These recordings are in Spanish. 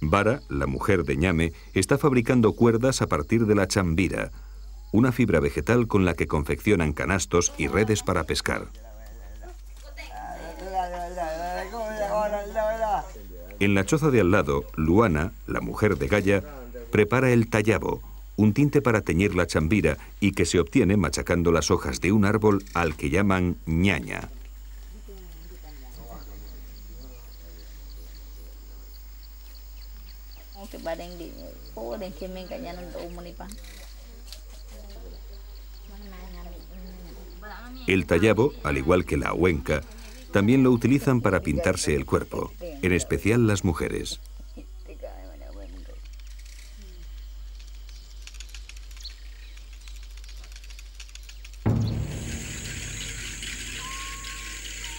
Vara, la mujer de ñame, está fabricando cuerdas a partir de la chambira, una fibra vegetal con la que confeccionan canastos y redes para pescar. En la choza de al lado, Luana, la mujer de Gaya, prepara el tallabo, un tinte para teñir la chambira y que se obtiene machacando las hojas de un árbol al que llaman ñaña. El tallabo, al igual que la huenca, también lo utilizan para pintarse el cuerpo, en especial las mujeres.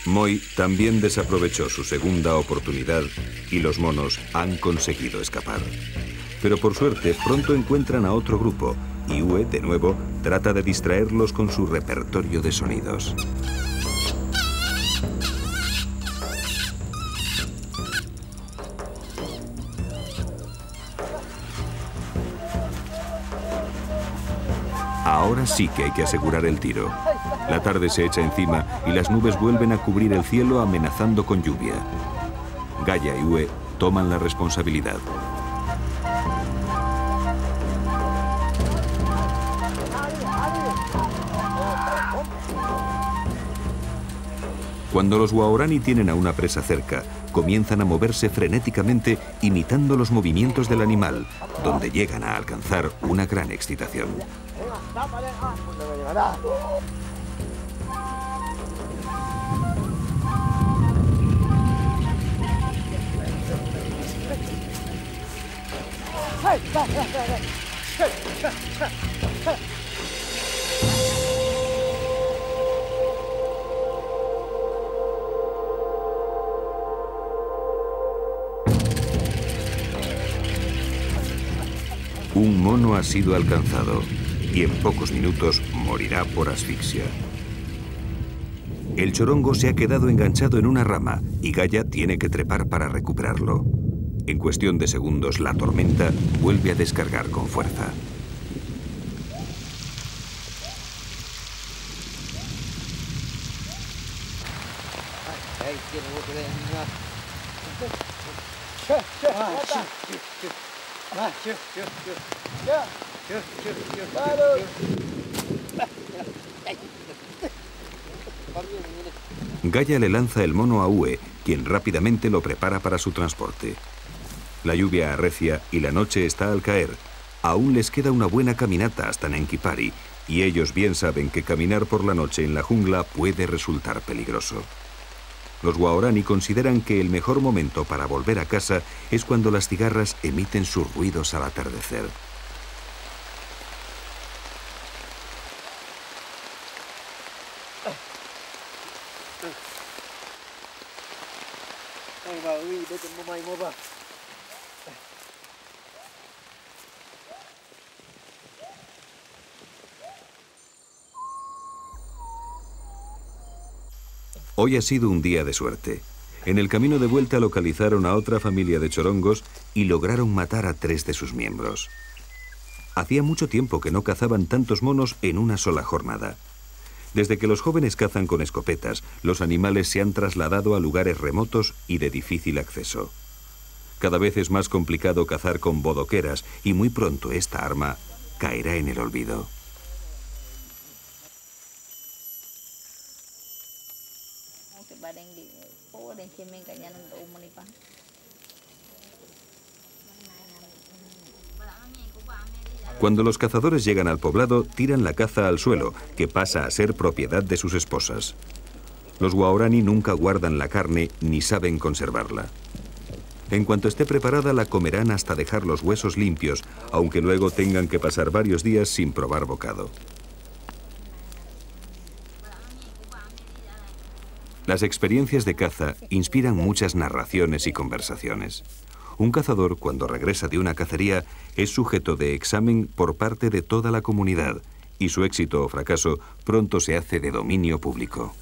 Moy también desaprovechó su segunda oportunidad y los monos han conseguido escapar. Pero por suerte pronto encuentran a otro grupo y Ue, de nuevo, trata de distraerlos con su repertorio de sonidos. Ahora sí que hay que asegurar el tiro. La tarde se echa encima y las nubes vuelven a cubrir el cielo amenazando con lluvia. Gaia y Ue toman la responsabilidad. Cuando los Waorani tienen a una presa cerca, comienzan a moverse frenéticamente imitando los movimientos del animal, donde llegan a alcanzar una gran excitación. Mono ha sido alcanzado y en pocos minutos morirá por asfixia. El chorongo se ha quedado enganchado en una rama y Gaia tiene que trepar para recuperarlo. En cuestión de segundos, la tormenta vuelve a descargar con fuerza. Gaia le lanza el mono a Ue, quien rápidamente lo prepara para su transporte. La lluvia arrecia y la noche está al caer. Aún les queda una buena caminata hasta Nenkipari, y ellos bien saben que caminar por la noche en la jungla puede resultar peligroso. Los Waorani consideran que el mejor momento para volver a casa es cuando las cigarras emiten sus ruidos al atardecer. Hoy ha sido un día de suerte. En el camino de vuelta localizaron a otra familia de chorongos y lograron matar a tres de sus miembros. Hacía mucho tiempo que no cazaban tantos monos en una sola jornada. Desde que los jóvenes cazan con escopetas, los animales se han trasladado a lugares remotos y de difícil acceso. Cada vez es más complicado cazar con bodoqueras y muy pronto esta arma caerá en el olvido. Cuando los cazadores llegan al poblado, tiran la caza al suelo, que pasa a ser propiedad de sus esposas. Los guaorani nunca guardan la carne ni saben conservarla. En cuanto esté preparada, la comerán hasta dejar los huesos limpios, aunque luego tengan que pasar varios días sin probar bocado. Las experiencias de caza inspiran muchas narraciones y conversaciones. Un cazador, cuando regresa de una cacería, es sujeto de examen por parte de toda la comunidad y su éxito o fracaso pronto se hace de dominio público.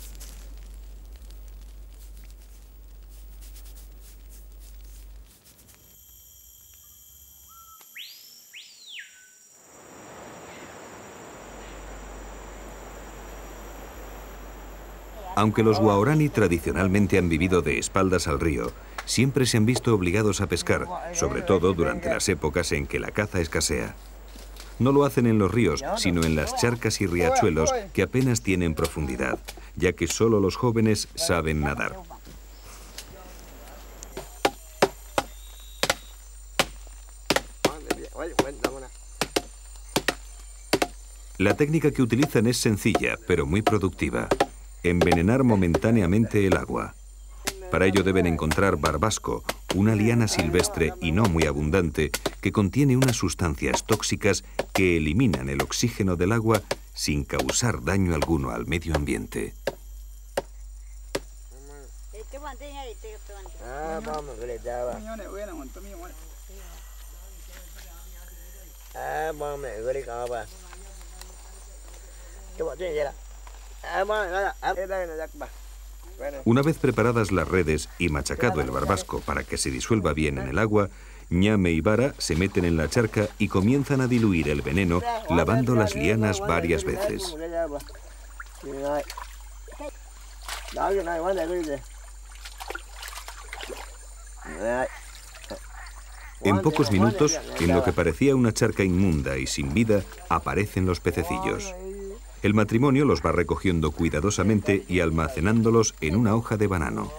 Aunque los guaraní tradicionalmente han vivido de espaldas al río, siempre se han visto obligados a pescar, sobre todo durante las épocas en que la caza escasea. No lo hacen en los ríos, sino en las charcas y riachuelos que apenas tienen profundidad, ya que solo los jóvenes saben nadar. La técnica que utilizan es sencilla, pero muy productiva. Envenenar momentáneamente el agua. Para ello deben encontrar barbasco, una liana silvestre y no muy abundante que contiene unas sustancias tóxicas que eliminan el oxígeno del agua sin causar daño alguno al medio ambiente. Una vez preparadas las redes y machacado el barbasco para que se disuelva bien en el agua, ñame y vara se meten en la charca y comienzan a diluir el veneno lavando las lianas varias veces. En pocos minutos, en lo que parecía una charca inmunda y sin vida, aparecen los pececillos. El matrimonio los va recogiendo cuidadosamente y almacenándolos en una hoja de banano.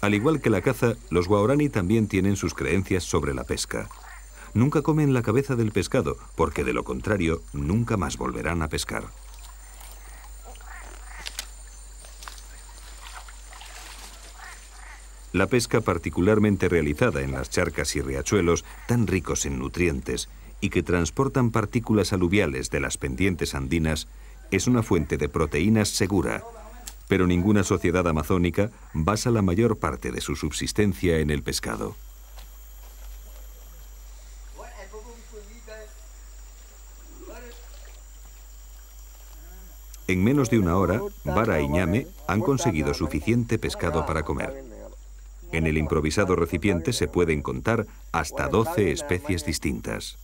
Al igual que la caza, los guaorani también tienen sus creencias sobre la pesca. Nunca comen la cabeza del pescado, porque de lo contrario, nunca más volverán a pescar. La pesca particularmente realizada en las charcas y riachuelos tan ricos en nutrientes y que transportan partículas aluviales de las pendientes andinas es una fuente de proteínas segura, pero ninguna sociedad amazónica basa la mayor parte de su subsistencia en el pescado. En menos de una hora, Vara y Ñame han conseguido suficiente pescado para comer. En el improvisado recipiente se pueden contar hasta 12 especies distintas.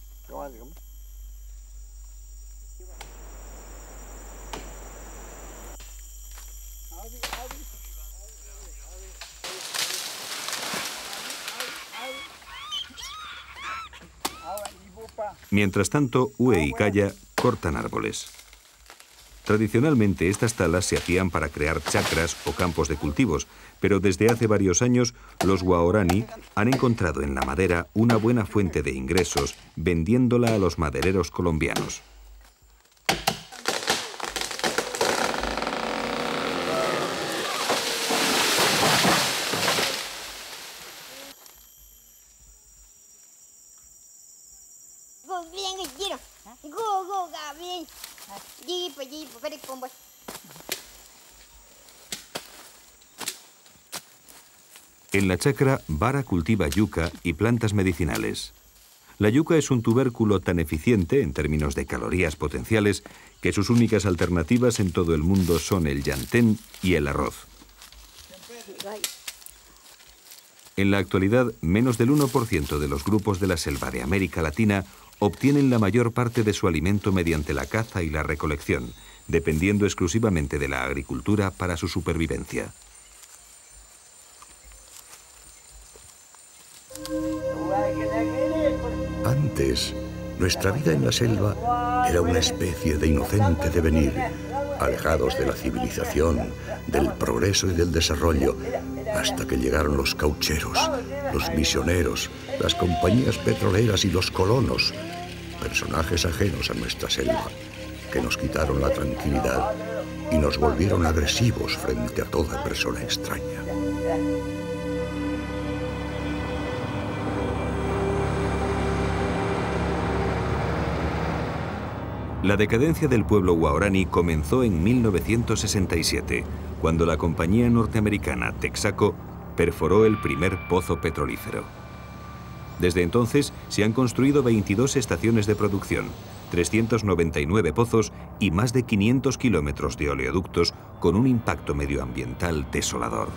Mientras tanto, Ue y Kaya cortan árboles. Tradicionalmente estas talas se hacían para crear chacras o campos de cultivos, pero desde hace varios años los guaorani han encontrado en la madera una buena fuente de ingresos vendiéndola a los madereros colombianos. En la chacra, Vara cultiva yuca y plantas medicinales. La yuca es un tubérculo tan eficiente en términos de calorías potenciales que sus únicas alternativas en todo el mundo son el llantén y el arroz. En la actualidad, menos del 1% de los grupos de la selva de América Latina obtienen la mayor parte de su alimento mediante la caza y la recolección, dependiendo exclusivamente de la agricultura para su supervivencia. Antes, nuestra vida en la selva era una especie de inocente devenir, alejados de la civilización, del progreso y del desarrollo, hasta que llegaron los caucheros, los misioneros, las compañías petroleras y los colonos, personajes ajenos a nuestra selva, que nos quitaron la tranquilidad y nos volvieron agresivos frente a toda persona extraña. La decadencia del pueblo guaorani comenzó en 1967, cuando la compañía norteamericana Texaco perforó el primer pozo petrolífero. Desde entonces se han construido 22 estaciones de producción, 399 pozos y más de 500 kilómetros de oleoductos con un impacto medioambiental desolador.